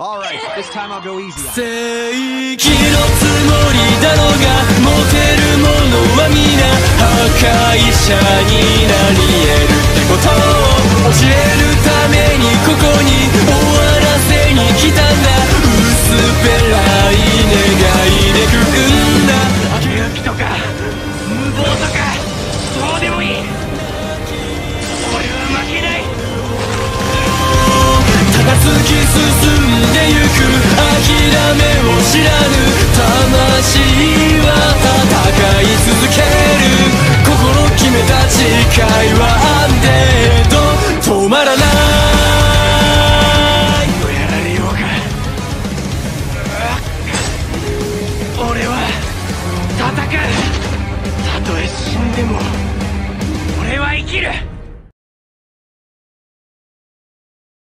Alright, this time I'll go easy. 正義のつもりだろうがモテるものは皆破壊者になり得るってことを教えるためにここに終わらせに来たんだ。薄っぺらい願いでくる。んだ。勇気とか。無謀とか。どうでもいい。俺は負けない。高突き進むは生きる。